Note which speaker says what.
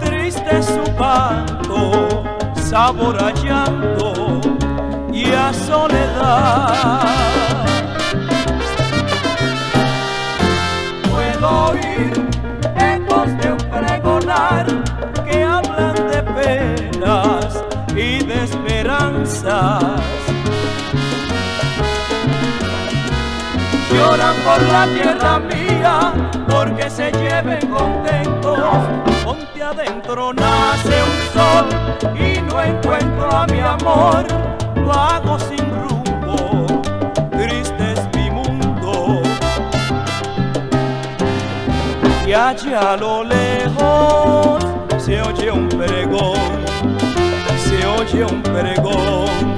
Speaker 1: triste su canto, sabor a llanto y a soledad. Puedo oír ecos de un pregonar que hablan de penas y de esperanzas. Lloran por la tierra mía porque se lleven contentos. Adentro nace un sol y no encuentro a mi amor. Vago sin rumbo, triste es mi mundo. Y allá a lo lejos se oye un pregón, se oye un pregón